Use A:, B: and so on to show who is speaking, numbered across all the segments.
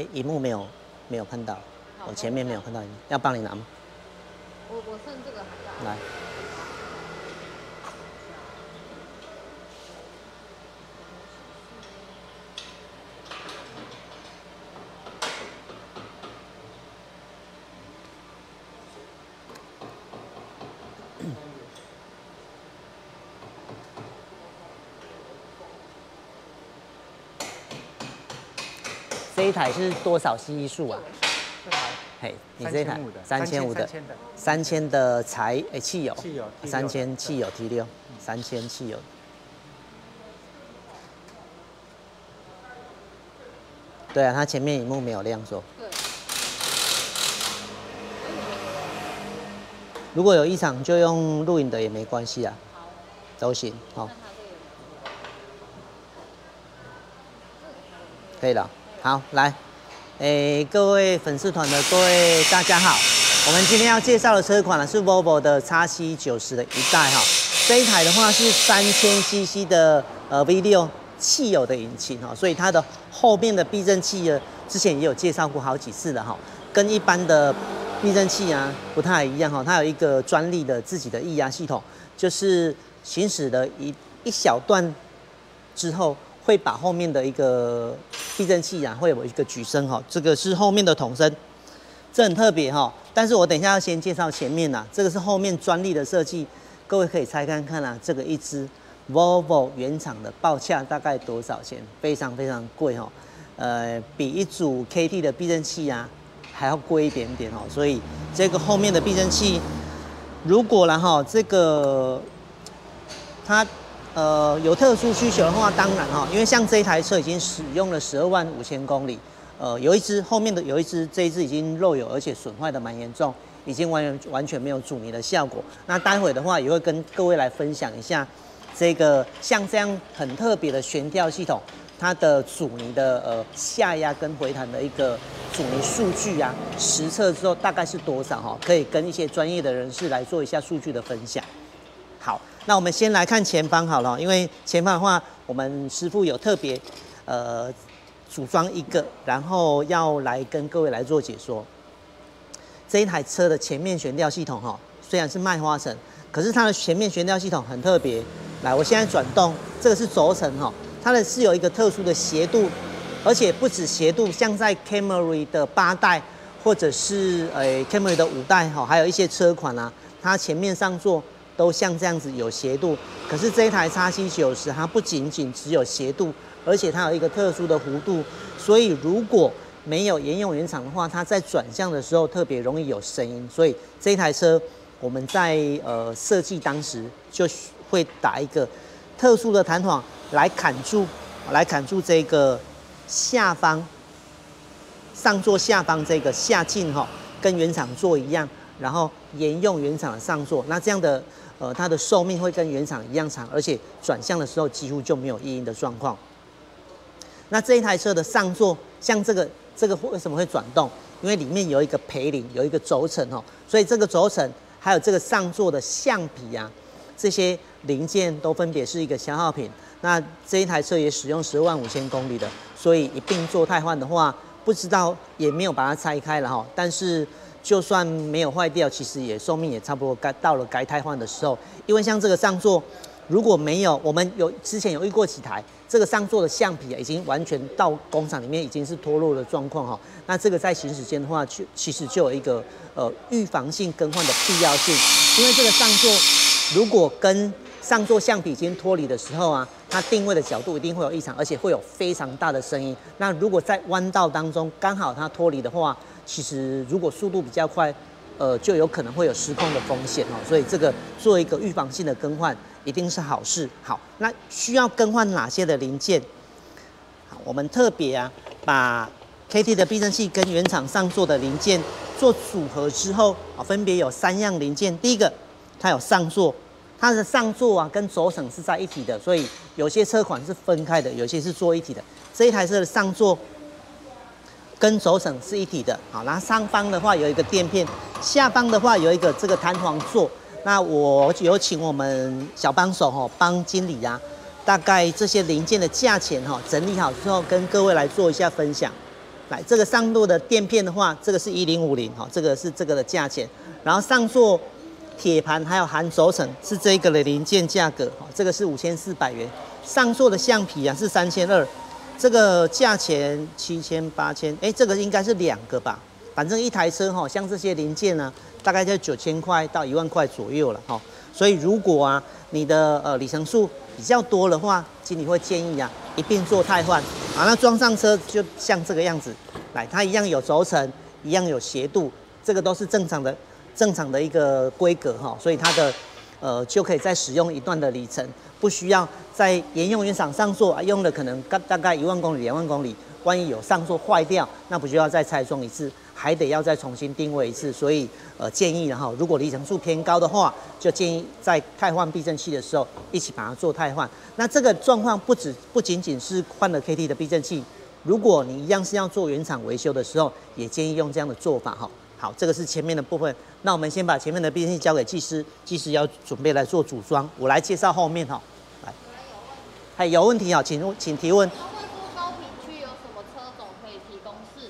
A: 哎，荧幕没有没有看到，我前面没有看到，要帮你拿吗？
B: 我我剩这个还
A: 来。这一台是多少 CC 数啊？嘿，你这一台
C: 三千五的，
A: 三千的柴诶汽油，
C: 汽油，
A: 三千汽油 T 六，三千汽油。对啊，它前面荧幕没有亮说。对。如果有异常就用录影的也没关系啊。好。都行，好。可以了。好，来，诶，各位粉丝团的各位大家好，我们今天要介绍的车款呢是 Volvo 的 x C 九十的一代哈，这一台的话是三千 CC 的呃 V 六汽油的引擎哈，所以它的后面的避震器呢，之前也有介绍过好几次了哈，跟一般的避震器啊不太一样哈，它有一个专利的自己的液压系统，就是行驶的一一小段之后。会把后面的一个避震器啊，会有一个举升哈，这个是后面的筒身，这很特别哈。但是我等一下要先介绍前面呐，这个是后面专利的设计，各位可以猜看看啊，这个一支 Volvo 原厂的报价大概多少钱？非常非常贵哈，呃，比一组 KT 的避震器啊还要贵一点点哦。所以这个后面的避震器，如果然后这个它。呃，有特殊需求的话，当然哈，因为像这一台车已经使用了十二万五千公里，呃，有一只后面的有一只这一只已经漏油，而且损坏的蛮严重，已经完全完全没有阻尼的效果。那待会的话也会跟各位来分享一下这个像这样很特别的悬吊系统，它的阻尼的呃下压跟回弹的一个阻尼数据啊，实测之后大概是多少哈？可以跟一些专业的人士来做一下数据的分享。好。那我们先来看前方好了，因为前方的话，我们师傅有特别呃组装一个，然后要来跟各位来做解说。这一台车的前面悬吊系统哈，虽然是麦花臣，可是它的前面悬吊系统很特别。来，我现在转动，这个是轴承哈，它的是有一个特殊的斜度，而且不止斜度，像在 Camry 的八代或者是呃 Camry 的五代哈，还有一些车款啊，它前面上座。都像这样子有斜度，可是这一台叉 C 九十它不仅仅只有斜度，而且它有一个特殊的弧度，所以如果没有沿用原厂的话，它在转向的时候特别容易有声音。所以这台车我们在呃设计当时就会打一个特殊的弹簧来砍住，来砍住这个下方上座下方这个下进哈，跟原厂座一样，然后沿用原厂的上座，那这样的。呃，它的寿命会跟原厂一样长，而且转向的时候几乎就没有异音的状况。那这一台车的上座，像这个这个为什么会转动？因为里面有一个培林，有一个轴承哦，所以这个轴承还有这个上座的橡皮啊，这些零件都分别是一个消耗品。那这一台车也使用十万五千公里的，所以一并做汰换的话，不知道也没有把它拆开了哈，但是。就算没有坏掉，其实也寿命也差不多该到了该汰换的时候。因为像这个上座，如果没有我们有之前有遇过几台，这个上座的橡皮啊，已经完全到工厂里面已经是脱落的状况哈。那这个在行驶间的话，就其实就有一个呃预防性更换的必要性。因为这个上座如果跟上座橡皮筋脱离的时候啊，它定位的角度一定会有异常，而且会有非常大的声音。那如果在弯道当中刚好它脱离的话，其实如果速度比较快，呃，就有可能会有失控的风险哦。所以这个做一个预防性的更换，一定是好事。好，那需要更换哪些的零件？好，我们特别啊，把 KT 的避震器跟原厂上座的零件做组合之后啊，分别有三样零件。第一个，它有上座，它的上座啊跟轴承是在一起的，所以有些车款是分开的，有些是做一体的。这一台车的上座。跟轴承是一体的，好，然后上方的话有一个垫片，下方的话有一个这个弹簧座。那我有请我们小帮手哈，帮经理呀，大概这些零件的价钱哈整理好之后，跟各位来做一下分享。来，这个上座的垫片的话，这个是一零五零哈，这个是这个的价钱。然后上座铁盘还有含轴承是这个的零件价格哈，这个是五千四百元。上座的橡皮啊是三千二，这个价钱七千八千，哎，这个应该是两个吧。反正一台车哈，像这些零件呢，大概在九千块到一万块左右了哈。所以如果啊，你的呃里程数比较多的话，经理会建议啊，一并做汰换。啊，那装上车就像这个样子，来，它一样有轴承，一样有斜度，这个都是正常的、正常的一个规格哈。所以它的呃就可以再使用一段的里程，不需要在沿用原厂上座啊，用了可能大大概一万公里、两万公里，万一有上座坏掉，那不就要再拆装一次？还得要再重新定位一次，所以呃建议哈，如果里程数偏高的话，就建议在汰换避震器的时候一起把它做汰换。那这个状况不止不仅仅是换了 KT 的避震器，如果你一样是要做原厂维修的时候，也建议用这样的做法哈。好，这个是前面的部分，那我们先把前面的避震器交给技师，技师要准备来做组装，我来介绍后面哈。来，还有问题啊，请请提问。高频
B: 区有什么车种可以提供试？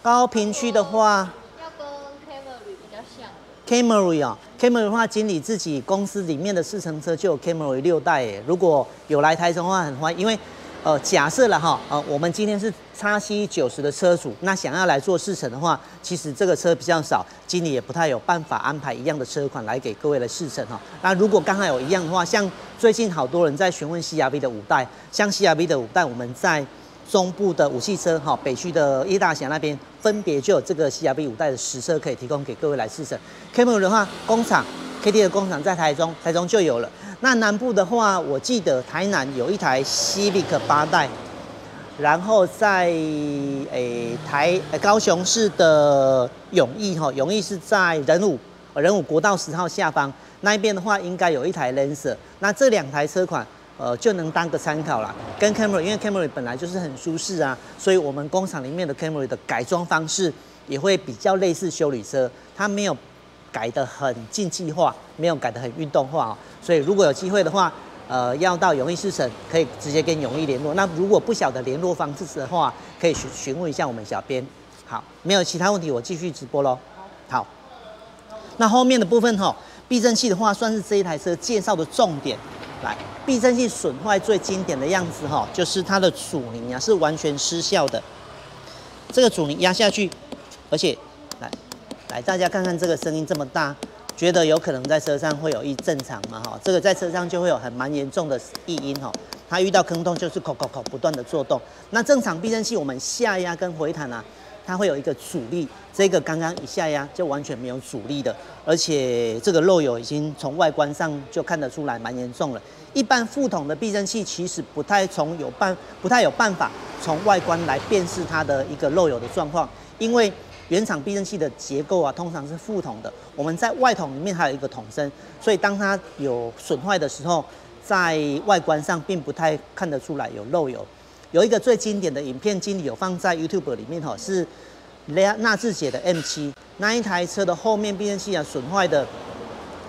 A: 高屏区的话，
B: 要跟 Camry 比较像。
A: Camry 啊，Camry 的话，经理自己公司里面的试乘车就有 Camry 六代诶。如果有来台中的话，很欢迎。因为呃，假设了哈，呃，我们今天是叉 C 九十的车主，那想要来做试乘的话，其实这个车比较少，经理也不太有办法安排一样的车款来给各位来试乘哈。那如果刚好有一样的话，像最近好多人在询问 CRV 的五代，像 CRV 的五代，我们在。中部的武器车，哈，北区的叶大侠那边分别就有这个 CRV 五代的实车可以提供给各位来试乘。Camry 的话，工厂 KT 的工厂在台中，台中就有了。那南部的话，我记得台南有一台 Civic 八代，然后在诶台高雄市的永义，哈，永义是在仁武，仁武国道十号下方那一边的话，应该有一台 Lancer。那这两台车款。呃，就能当个参考了。跟 Camry，因为 Camry 本来就是很舒适啊，所以我们工厂里面的 Camry 的改装方式也会比较类似修理车，它没有改得很竞技化，没有改得很运动化哦。所以如果有机会的话，呃，要到永义试乘，可以直接跟永义联络。那如果不晓得联络方式的话，可以询询问一下我们小编。好，没有其他问题，我继续直播喽。好，那后面的部分哈，避震器的话，算是这一台车介绍的重点。来，避震器损坏最经典的样子哈，就是它的阻尼啊是完全失效的。这个阻尼压下去，而且来，大家看看这个声音这么大，觉得有可能在车上会有异正常吗？哈，这个在车上就会有很蛮严重的异音哈。它遇到坑洞就是口口口不断的做动。那正常避震器我们下压跟回弹啊，它会有一个阻力，这个刚刚一下压就完全没有阻力的，而且这个漏油已经从外观上就看得出来蛮严重了。一般副桶的避震器其实不太从有办不太有办法从外观来辨识它的一个漏油的状况，因为原厂避震器的结构啊通常是副筒的，我们在外筒里面还有一个筒身，所以当它有损坏的时候，在外观上并不太看得出来有漏油。有一个最经典的影片，经理有放在 YouTube 里面哈，是纳纳智捷的 M7 那一台车的后面避震器啊损坏的，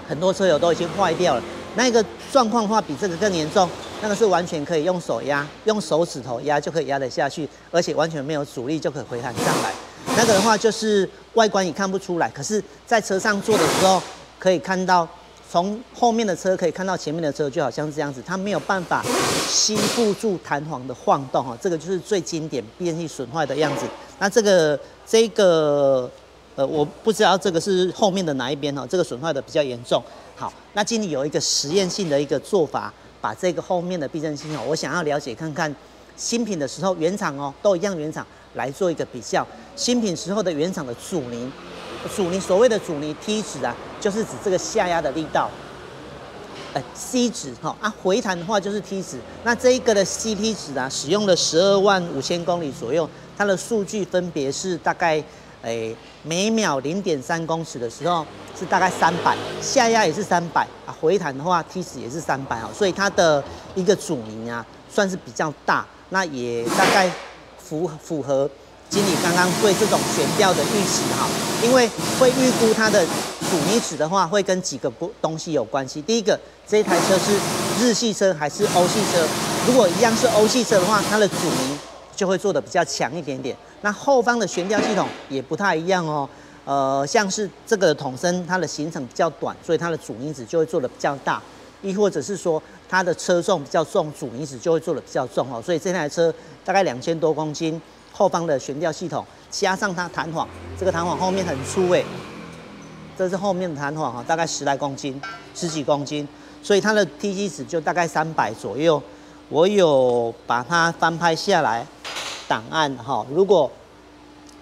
A: 很多车友都已经坏掉了。那个状况的话比这个更严重，那个是完全可以用手压，用手指头压就可以压得下去，而且完全没有阻力就可以回弹上来。那个的话就是外观也看不出来，可是在车上坐的时候可以看到。从后面的车可以看到前面的车，就好像这样子，它没有办法吸附住弹簧的晃动哈，这个就是最经典避震损坏的样子。那这个这个呃，我不知道这个是后面的哪一边哈，这个损坏的比较严重。好，那经理有一个实验性的一个做法，把这个后面的避震器哦，我想要了解看看新品的时候原厂哦都一样原厂来做一个比较，新品时候的原厂的阻尼。阻尼所谓的阻尼梯值啊，就是指这个下压的力道。哎，C 值哈啊，回弹的话就是 T 值。那这一个的 CT 值啊，使用了十二万五千公里左右，它的数据分别是大概哎每秒零点三公尺的时候是大概三百，下压也是三百啊，回弹的话 T 值也是三百啊，所以它的一个阻尼啊算是比较大，那也大概符符合。经理刚刚对这种悬吊的预期哈，因为会预估它的阻尼值的话，会跟几个不东西有关系。第一个，这台车是日系车还是欧系车？如果一样是欧系车的话，它的阻尼就会做的比较强一点点。那后方的悬吊系统也不太一样哦，呃，像是这个筒身它的行程比较短，所以它的阻尼值就会做的比较大，亦或者是说它的车重比较重，主因子就会做的比较重哦。所以这台车大概两千多公斤，后方的悬吊系统加上它弹簧，这个弹簧后面很粗诶，这是后面的弹簧哈，大概十来公斤，十几公斤，所以它的 T G 值就大概三百左右。我有把它翻拍下来。档案哈，如果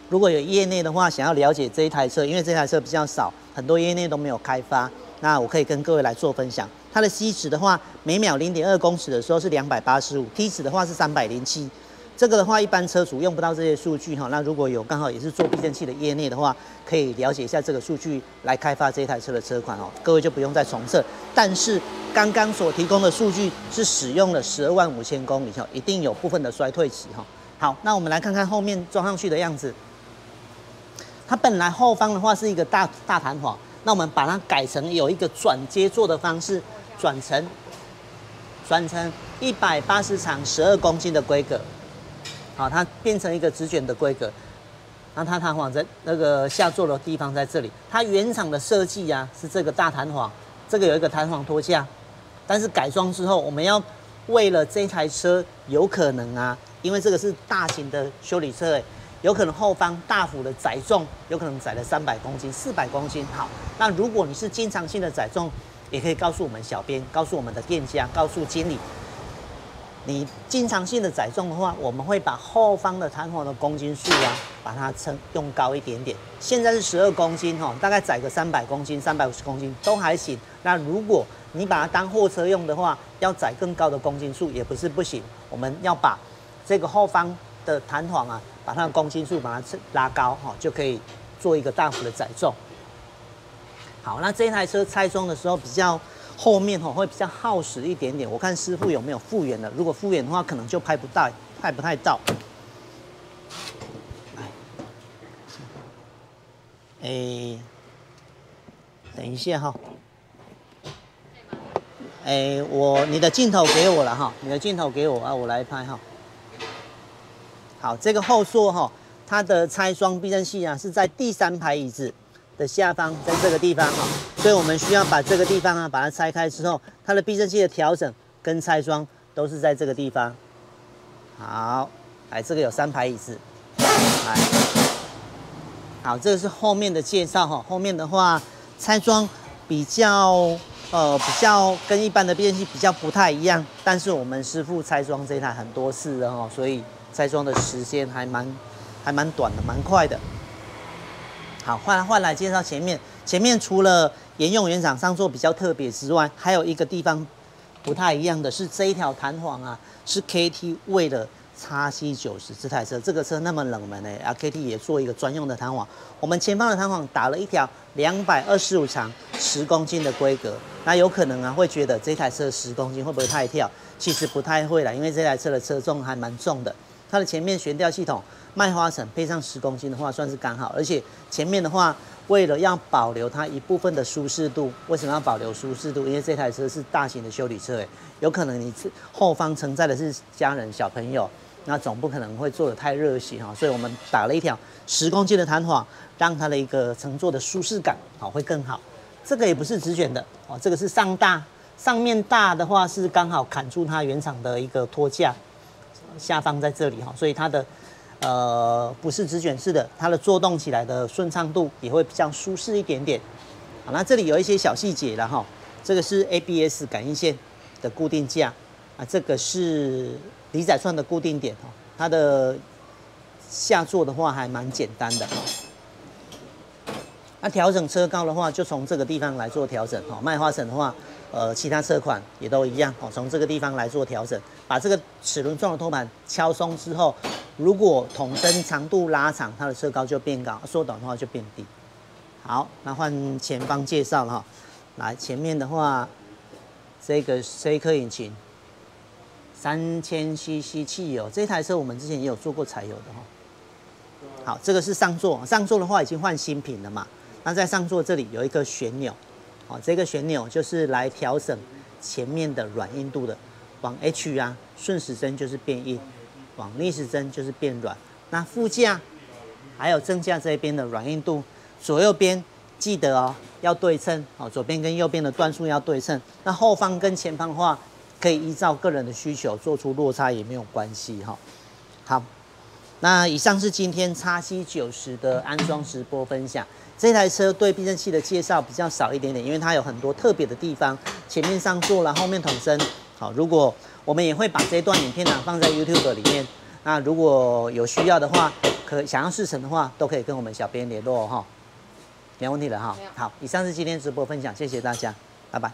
A: 如果有业内的话，想要了解这一台车，因为这台车比较少，很多业内都没有开发，那我可以跟各位来做分享。它的 C 值的话，每秒零点二公尺的时候是两百八十五，T 值的话是三百零七。这个的话，一般车主用不到这些数据哈。那如果有刚好也是做避震器的业内的话，可以了解一下这个数据来开发这台车的车款哦。各位就不用再重测。但是刚刚所提供的数据是使用了十二万五千公里哈，一定有部分的衰退值哈。好，那我们来看看后面装上去的样子。它本来后方的话是一个大大弹簧，那我们把它改成有一个转接座的方式，转成转成一百八十长十二公斤的规格。好，它变成一个直卷的规格。那它弹簧在那个下座的地方在这里。它原厂的设计呀是这个大弹簧，这个有一个弹簧托架，但是改装之后，我们要为了这台车有可能啊。因为这个是大型的修理车，哎，有可能后方大幅的载重，有可能载了三百公斤、四百公斤。好，那如果你是经常性的载重，也可以告诉我们小编，告诉我们的店家，告诉经理，你经常性的载重的话，我们会把后方的弹簧的公斤数啊，把它称用高一点点。现在是十二公斤哈，大概载个三百公斤、三百五十公斤都还行。那如果你把它当货车用的话，要载更高的公斤数也不是不行。我们要把这个后方的弹簧啊，把它的公斤数把它拉高哈，就可以做一个大幅的载重。好，那这台车拆装的时候比较后面哈会比较耗时一点点，我看师傅有没有复原的，如果复原的话，可能就拍不到，拍不太到。哎，等一下哈。哎，我你的镜头给我了哈，你的镜头给我啊，我来拍哈。好，这个后座哈，它的拆装避震器啊是在第三排椅子的下方，在这个地方哈，所以我们需要把这个地方啊把它拆开之后，它的避震器的调整跟拆装都是在这个地方。好，来这个有三排椅子，来，好，这个是后面的介绍哈，后面的话拆装比较呃比较跟一般的避震器比较不太一样，但是我们师傅拆装这台很多次了哈，所以。拆装的时间还蛮还蛮短的，蛮快的。好，换换来介绍前面。前面除了沿用原厂上座比较特别之外，还有一个地方不太一样的是这一条弹簧啊，是 KT 为了叉 C 九十这台车，这个车那么冷门呢，啊 KT 也做一个专用的弹簧。我们前方的弹簧打了一条两百二十五长十公斤的规格，那有可能啊会觉得这台车十公斤会不会太跳？其实不太会啦，因为这台车的车重还蛮重的。它的前面悬吊系统麦花臣配上十公斤的话，算是刚好。而且前面的话，为了要保留它一部分的舒适度，为什么要保留舒适度？因为这台车是大型的修理车，诶，有可能你后方承载的是家人、小朋友，那总不可能会做的太热血哈。所以我们打了一条十公斤的弹簧，让它的一个乘坐的舒适感好会更好。这个也不是直卷的哦，这个是上大，上面大的话是刚好砍出它原厂的一个托架。下方在这里哈，所以它的呃不是直卷式的，它的做动起来的顺畅度也会比较舒适一点点。好，那这里有一些小细节了哈，这个是 ABS 感应线的固定架啊，这个是离载串的固定点哦，它的下座的话还蛮简单的。那调整车高的话，就从这个地方来做调整哦。麦花臣的话。呃，其他车款也都一样哦。从这个地方来做调整，把这个齿轮状的托盘敲松之后，如果筒灯长度拉长，它的车高就变高；缩短的话就变低。好，那换前方介绍了哈。来，前面的话，这个 C 颗引擎，三千 CC 汽油，这台车我们之前也有做过柴油的哈。好，这个是上座，上座的话已经换新品了嘛？那在上座这里有一个旋钮。哦，这个旋钮就是来调整前面的软硬度的，往 H 啊，顺时针就是变硬，往逆时针就是变软。那副驾还有正驾这边的软硬度，左右边记得哦要对称哦，左边跟右边的段数要对称。那后方跟前方的话，可以依照个人的需求做出落差也没有关系哈。好，那以上是今天叉 C 九十的安装直播分享。这台车对避震器的介绍比较少一点点，因为它有很多特别的地方，前面上座了，后面筒身。好，如果我们也会把这段影片呢放在 YouTube 里面。那如果有需要的话，可想要试乘的话，都可以跟我们小编联络哈。没问题了哈。好，以上是今天直播分享，谢谢大家，拜拜。